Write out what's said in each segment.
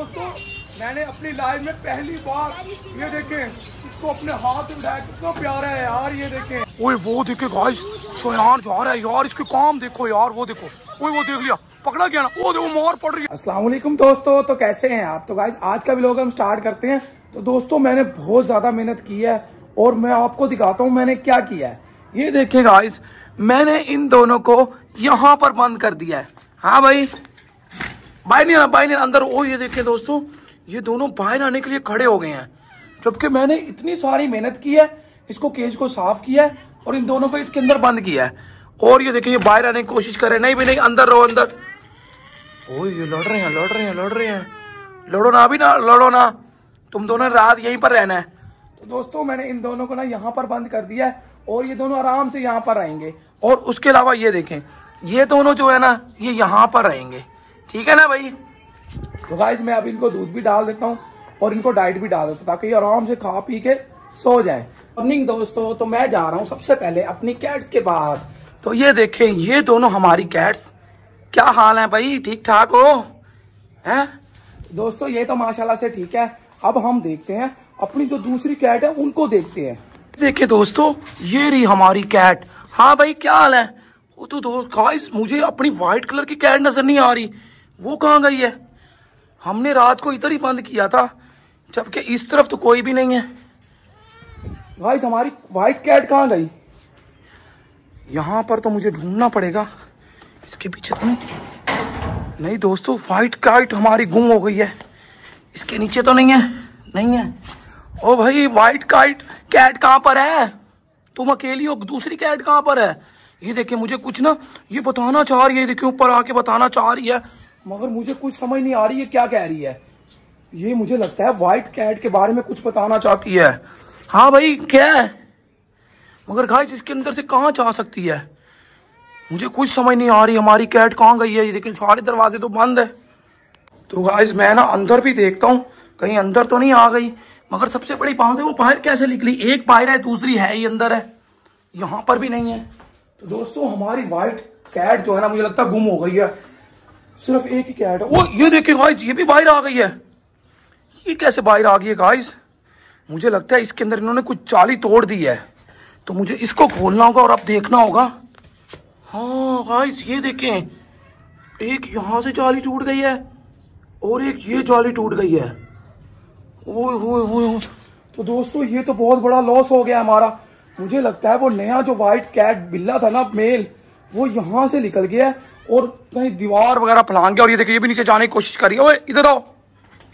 दोस्तों मैंने अपनी लाइफ में पहली बार ये देखें इसको अपने हाथ में उठाया। कितना प्यारा है यार ये देखें। ओए वो देखे गाइस सोयान जा रहा है यार इसके काम देखो यार वो देखो। ओए वो देख लिया पकड़ा गया ना वो देखो मार पड़ रही है। अस्सलाम दोस्तों तो कैसे हैं आप? तो गाइस आज का व्लॉग हम स्टार्ट करते हैं। तो दोस्तों मैंने बहुत ज़्यादा मेहनत की है और मैं आपको दिखाता हूँ मैंने क्या किया है। ये देखिए गाइस मैंने इन दोनों को यहाँ पर बंद कर दिया है। हाँ भाई नहीं आना नहीं अंदर ओ, ये देखिए दोस्तों, ये दोनों बाहर आने के लिए खड़े हो गए हैं। जबकि मैंने इतनी सारी मेहनत की है, इसको केज को साफ़ किया है और इन दोनों को इसके अंदर बंद किया है। और ये देखिए ये बाहर आने की कोशिश कर रहे हैं। नहीं भी नहीं, अंदर रहो, अंदर। ओ, ये लड़ रहे हैं लड़ रहे हैं लड़ रहे हैं। लड़ो ना भी ना लड़ो ना। तुम दोनों रात यहीं पर रहना है। तो दोस्तों, मैंने इन दोनों को ना यहाँ पर बंद कर दिया है और ये दोनों आराम से यहाँ पर आएँगे। और उसके अलावा ये देखें, ये दोनों जो है ना, ये यहाँ पर रहेंगे। ठीक है ना भाई? तो गाइज़ मैं अब इनको दूध भी डाल देता हूँ और इनको डाइट भी डाल देता हूँ ताकि ये आराम से खा पी के सो जाए। मॉर्निंग दोस्तों तो मैं जा रहा हूँ सबसे पहले अपनी कैट्स के बाद। तो ये देखें, ये दोनों हमारी कैट्स क्या हाल है भाई? ठीक ठाक हो? हैं? दोस्तों, ये तो माशाल्लाह से ठीक है। अब हम देखते हैं, अपनी जो दूसरी कैट है, उनको देखते हैं। देखे दोस्तों, ये रही हमारी कैट हाँ भाई, क्या हाल है? वो तो दोस्त मुझे अपनी व्हाइट कलर की कैट नज़र नहीं आ रही। वो कहाँ गई है? हमने रात को इधर ही बंद किया था, जबकि इस तरफ़ तो कोई भी नहीं है। गाइस हमारी व्हाइट कैट कहाँ गई? यहाँ पर तो मुझे ढूंढना पड़ेगा। इसके पीछे तो नहीं। नहीं दोस्तों व्हाइट कैट हमारी गुम हो गई है। इसके नीचे तो नहीं है। नहीं है। ओ भाई वाइट काइट कैट कहाँ पर है? तुम अकेली हो, दूसरी कैट कहाँ पर है? ये देखिए, मुझे कुछ ना, ये बताना चाह रही है। देखिए, ऊपर आके बताना चाह रही है। मगर मुझे कुछ समझ नहीं आ रही है क्या कह रही है। ये मुझे लगता है व्हाइट कैट के बारे में कुछ बताना चाहती है। हाँ भाई, क्या है? मगर गाइस इसके अंदर से कहाँ जा सकती है? मुझे कुछ समझ नहीं आ रही हमारी कैट कहाँ गई है? देखिए सारे दरवाजे तो बंद है। तो गाइस मैं ना अंदर भी देखता हूँ, कहीं अंदर तो नहीं आ गई। मगर सबसे बड़ी बात है, वो बाहर कैसे निकली? एक बाहर है, दूसरी है ही अंदर है। यहाँ पर भी नहीं है। तो दोस्तों, हमारी व्हाइट कैट जो है ना, मुझे लगता है गुम हो गई है। सिर्फ़ एक ही कैट है? वो ये देखिए गाइस ये भी बाहर आ गई है। ये कैसे बाहर आ गई है गाइस मुझे लगता है इसके अंदर इन्होंने कुछ चाली तोड़ दी है। तो मुझे इसको खोलना होगा और अब देखना होगा। हाँ गाइस ये देखें। एक यहाँ से जाली टूट गई है और एक ये जाली टूट गई है। ओए ओए ओए तो दोस्तों, ये तो बहुत बड़ा लॉस हो गया हमारा। मुझे लगता है वो नया जो व्हाइट कैट बिल्ला था ना मेल वो यहाँ से निकल गया और कहीं दीवार वगैरह फलांग गया और ये देखिए, ये भी नीचे जाने की कोशिश कर ओए, इधर आओ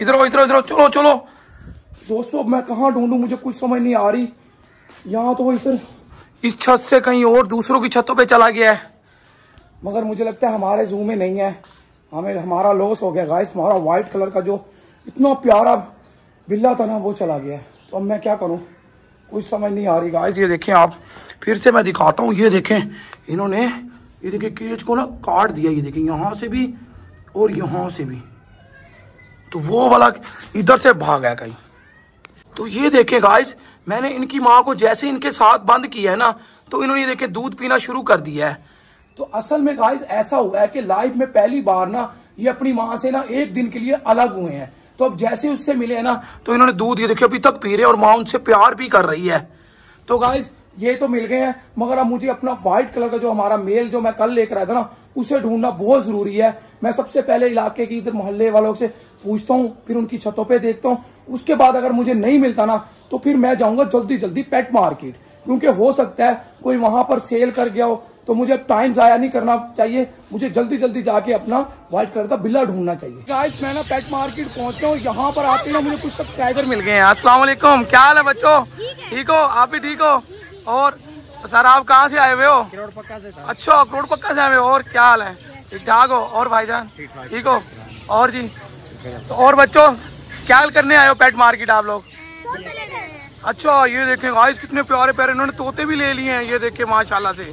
इधर आओ इधर आओ इधर आओ, चलो चलो। दोस्तों मैं कहाँ ढूंढूं, मुझे कुछ समझ नहीं आ रही। यहाँ तो इधर इस छत से कहीं और, दूसरों की छतों पे चला गया है। मगर मुझे लगता है हमारे जू में नहीं है। हमें हमारा लॉस हो गया गाइस हमारा व्हाइट कलर का जो इतना प्यारा बिल्ला था ना, वो चला गया है। तो अब मैं क्या करूँ? कुछ समझ नहीं आ रही गाइस ये देखें आप। फिर से मैं दिखाता हूँ, ये देखें, इन्होंने ये देखिए केज को ना काट दिया, ये देखें यहाँ से भी और यहाँ से भी। तो वो वाला इधर से भाग गया कहीं। तो ये देखे गाइस मैंने इनकी माँ को जैसे इनके साथ बंद किया है ना तो इन्होंने देखे दूध पीना शुरू कर दिया है। तो असल में गाइस ऐसा हुआ है कि लाइफ में पहली बार ना ये अपनी माँ से ना एक दिन के लिए अलग हुए हैं। तो अब जैसे उससे मिले हैं ना तो इन्होंने दूध ये देखिए अभी तक पी रहे और माँ उनसे प्यार भी कर रही है। तो गाइस ये तो मिल गए हैं मगर अब मुझे अपना व्हाइट कलर का जो हमारा मेल जो मैं कल लेकर आया था ना उसे ढूंढना बहुत ज़रूरी है। मैं सबसे पहले इलाके की इधर मोहल्ले वालों से पूछता हूँ फिर उनकी छतों पे देखता हूँ। उसके बाद अगर मुझे नहीं मिलता ना तो फिर मैं जाऊँगा जल्दी जल्दी पेट मार्केट क्योंकि हो सकता है कोई वहाँ पर सेल कर गया हो तो मुझे अब टाइम जाया नहीं करना चाहिए। मुझे जल्दी जल्दी जाके अपना व्हाइट कलर का बिल्ला ढूंढना चाहिए। गाइस मैं ना पेट मार्केट पहुँचता हूँ यहाँ पर आते ना मुझे कुछ सब्सक्राइबर मिल गए हैं। अस्सलाम वालेकुम क्या हाल है बच्चों? ठीक हो। आप भी ठीक हो? और सर आप कहाँ से आए हुए हो? करोड़ पक्का से अच्छा करोड़ पक्का से आए हुए हो। और क्या हाल है? ठीक ठाक हो? और भाईजान? ठीक हो? और जी? तो और बच्चों क्या हाल करने आए हो पेट मार्केट आप लोग? अच्छा ये देखें गाइस कितने प्यारे प्यारे इन्होंने तोते भी ले लिए हैं ये देखे माशाल्लाह से।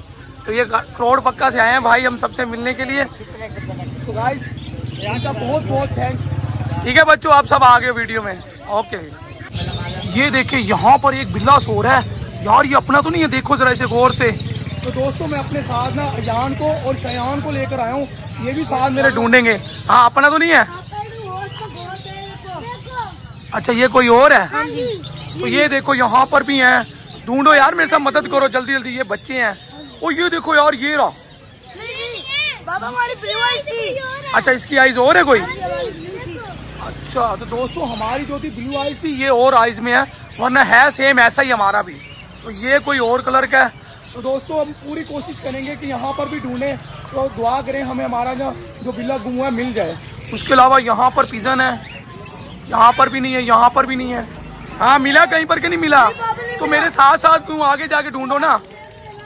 तो ये करोड़ पक्का से आए हैं भाई हम सबसे मिलने के लिए। तो गाइस यहाँ का बहुत बहुत थैंक्स ठीक है बच्चों आप सब आ गए वीडियो में। ओके ये देखिए यहाँ पर एक बिल्ला सो रहा है। यार ये अपना तो नहीं है देखो जरा इसे गौर से। तो दोस्तों मैं अपने साथ ना अजान को और शयान को लेकर आया हूँ। ये भी साथ मेरे ढूंढेंगे। हाँ अपना तो नहीं है? अच्छा ये कोई और है? हाँ तो ये देखो यहाँ पर भी हैं। ढूंढो यार मेरे साथ मदद करो जल्दी जल्दी ये बच्चे हैं। ओ ये देखो यार ये रहा। बाबा हमारी ब्लू आई थी। अच्छा इसकी आइज़ और है कोई? अच्छा तो दोस्तों हमारी जो थी ब्लू आइज़ थी ये और आइज़ में है वरना है सेम ऐसा ही हमारा भी। तो ये कोई और कलर का है? तो दोस्तों हम पूरी कोशिश करेंगे कि यहाँ पर भी ढूंढें तो दुआ करें हमें हमारा जो जो बिल्ला गुम हुआ है मिल जाए। उसके अलावा यहाँ पर पिजन है। यहाँ पर भी नहीं है यहाँ पर भी नहीं है। हाँ मिला कहीं पर के नहीं मिला? तो मेरे साथ साथ क्यों आगे जाके ढूंढो ना?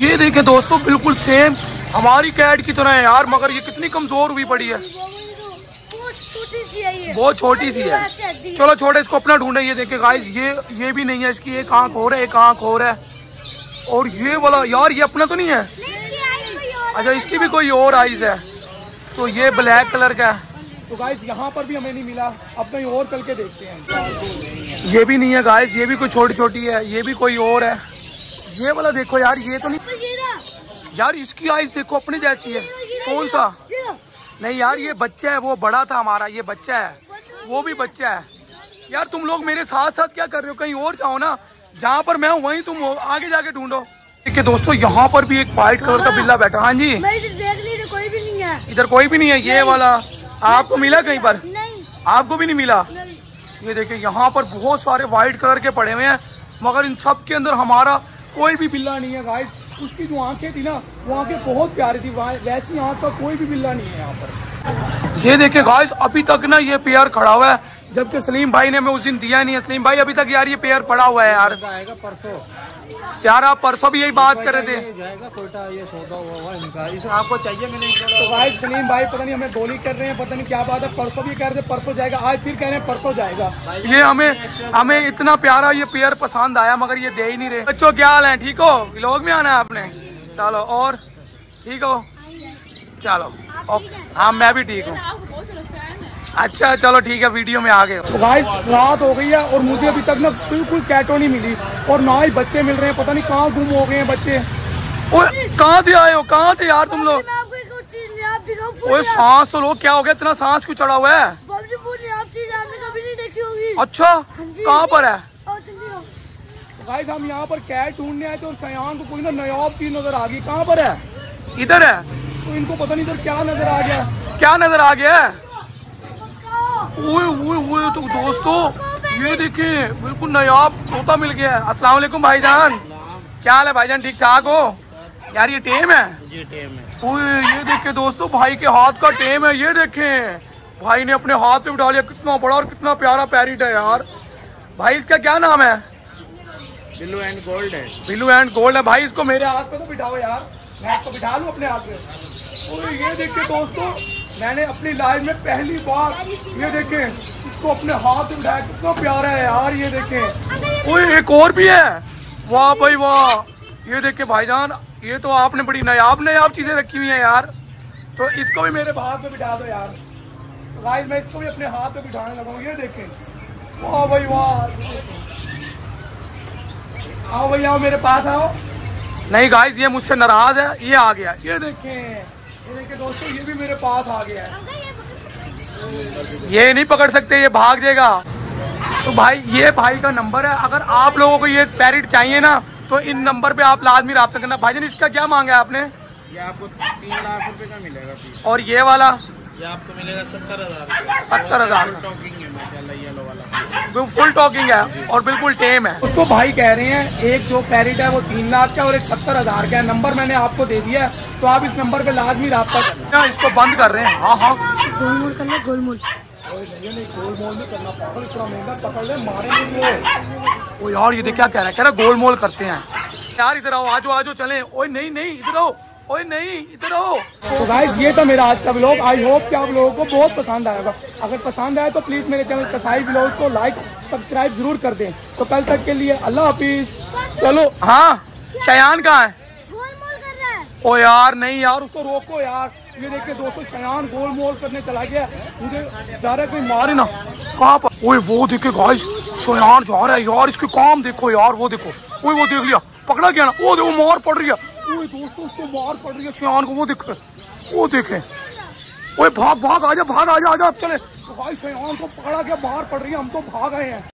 ये देखें दोस्तों बिल्कुल सेम हमारी कैट की तरह है यार मगर ये कितनी कमज़ोर हुई पड़ी है। बहुत छोटी सी है। चलो छोटे इसको अपना ढूंढे ये देखे गाइस ये ये भी नहीं है इसकी एक आँख और है एक आँख और है। और ये वाला यार ये अपना तो नहीं है। अच्छा इसकी भी कोई और आइज़ है। तो ये ब्लैक कलर का है। तो गाइस यहाँ पर भी हमें नहीं मिला। अब कहीं और चल के देखते हैं। ये भी नहीं है गाइस ये भी कोई छोटी छोटी है ये भी कोई और है। ये वाला देखो यार ये तो नहीं यार इसकी आइज़ देखो अपनी जैसी है। कौन सा? नहीं यार ये बच्चा है वो बड़ा था हमारा ये बच्चा है वो भी बच्चा है। यार तुम लोग मेरे साथ साथ क्या कर रहे हो? कहीं और जाओ ना जहाँ पर मैं हूँ वहीं तुम हो आगे जाके ढूंढो। ठीक है दोस्तों यहाँ पर भी एक व्हाइट कलर का बिल्ला बैठा। हाँ जी। इधर कोई भी नहीं है। इधर कोई भी नहीं है ये वाला। आपको मिला कहीं पर? आपको भी नहीं मिला? ये देखिए यहाँ पर बहुत सारे व्हाइट कलर के पड़े हुए हैं मगर इन सब के अंदर हमारा कोई भी बिल्ला नहीं है गाइस उसकी जो आँखें थी ना, वो आँखें बहुत प्यारी थी। वैसी आँख का कोई भी बिल्ला नहीं है यहाँ पर। ये देखिए गाइस अभी तक ना ये पेयर खड़ा हुआ है। जबकि सलीम भाई ने हमें उस दिन दिया नहीं है। सलीम भाई अभी तक यार ये पेयर पड़ा हुआ है यार। आएगा परसों। यार आप परसों भी यही बात कर रहे थे। इसे आपको चाहिए मैंने तो भाई सलीम भाई पता नहीं हमें गोली कर रहे हैं पता नहीं क्या बात है परसों भी कह रहे थे परसों जाएगा आज फिर कह रहे हैं परसों जाएगा। ये हमें हमें इतना प्यारा ये पेयर पसंद आया मगर ये दे ही नहीं रहे। बच्चों क्या हाल है? ठीक हो? लोग में आना है आपने? चलो और? ठीक हो? चलो हाँ? मैं भी ठीक हूँ। अच्छा चलो ठीक है वीडियो में आ गए तो भाई रात हो गई है और मुझे अभी तक ना बिल्कुल कैटो नहीं मिली। और ना ही बच्चे मिल रहे हैं पता नहीं कहाँ गुम हो गए हैं बच्चे। ओए कहाँ से आए हो? कहाँ से यार तुम लोग? मैं आपको एक और चीज़ नहीं आप दिखाऊँ ओए सांस तो लोग क्या हो गया? इतना सांस क्यों चढ़ा हुआ है? अच्छा कहाँ पर है? और जल्दी गाइस हम यहाँ पर कैट ढूँढने आए थे और सयान को कोई ना नायाब चीज़ नज़र आ गई। कहाँ पर है? इधर है। तो इनको पता नहीं इधर क्या नज़र आ गया। क्या नज़र आ गया है? ओए ओए ओए तो दोस्तों ये देखिए बिल्कुल नायाब तोता मिल गया है। अस्सलाम वालेकुम भाईजान। क्या हाल है भाईजान? ठीक ठाक हो? यार ये टेम है? ये टेम है। ओए ये देखे दोस्तों भाई के हाथ का टेम है ये देखे। भाई ने अपने हाथ पे उठा लिया कितना बड़ा और कितना प्यारा पैरिट है यार। भाई इसका क्या नाम है? ब्लू एंड गोल्ड है। बिलू एंड गोल्ड है। भाई इसको मेरे हाथ पे तो बिठाओ यार। मैं इसको बिठा लूँ अपने हाथ पे? और ये देखिए दोस्तों मैंने अपनी लाइफ में पहली बार ये देखें इसको अपने हाथ पे बिठाया कितना प्यारा है यार ये देखें। ओए एक और भी है। वाह भाई वाह। ये देखे भाईजान ये तो आपने बड़ी नायाब नायाब चीज़ें रखी हुई हैं यार। तो इसको भी मेरे हाथ पे बिठा दो यार। तो गाइस मैं इसको भी अपने हाथ पे बिठाने लगा ये देखें। वाह भाई वाह। आओ भैया आओ मेरे पास आओ। नहीं गाइस ये मुझसे नाराज़ है। ये आ गया। ये देखें। ये दोस्तों ये भी मेरे पास आ गया है ये नहीं पकड़ सकते ये भाग जाएगा। तो भाई ये भाई का नंबर है। अगर आप लोगों को ये पैरिट चाहिए ना तो इन नंबर पे आप लाजमी रहा करना। भाईजान इसका क्या मांगा है आपने? ये आपको तीन लाख रुपए का मिलेगा और ये वाला? ये आपको मिलेगा सत्तर हज़ार सत्तर हज़ार। वाला फुल टॉकिंग है और बिल्कुल टेम है। उसको भाई कह रहे हैं एक जो पैरिट है वो तीन लाख का और एक सत्तर हज़ार का है। नंबर मैंने आपको दे दिया है तो आप इस नंबर पे लाजमी रहा करना इसको बंद कर रहे हैं। हाँ हाँ। गोलमोल करना गोलमोल। गोलमोल नहीं करना पागल इतना पकड़ ले ओ यार ये देख क्या कह रहा है? कह रहा है गोलमोल करते हैं। यार इधर आओ आजो आजो चले। ओए नहीं नहीं इधर आओ। ओए नहीं इधर आओ। तो गाइस ये था मेरा आज का ब्लॉग आई होप कि आप लोगों को बहुत पसंद आएगा अगर पसंद आए तो प्लीज़ मेरे चैनल कसाई ब्लॉग को लाइक सब्सक्राइब ज़रूर कर दें। तो कल तक के लिए अल्लाह हाफिज। चलो हाँ शयान कहाँ है? गोलमोल कर रहा है। ओ यार नहीं यार उसको रोको यार। ये देखिए दोस्तों शयान गोल मोल करने चला गया मुझे जा रहा है कोई मारे ना। कहाँ पर? ओए वो देखे गाइस शयान जा रहा है यार। इसके काम देखो यार वो देखो। ओए वो देख लिया। पकड़ा गया ना। वो देखो मार पड़ रही है। ओए दोस्तों, उसको मार पड़ रही है शयान को, वो देख, वो देखे। ओए भाग भाग, आजा भाग, आजा आजा चले। तो भाई शयान को पकड़ा के मार पड़ रही है, हम तो भाग आए हैं।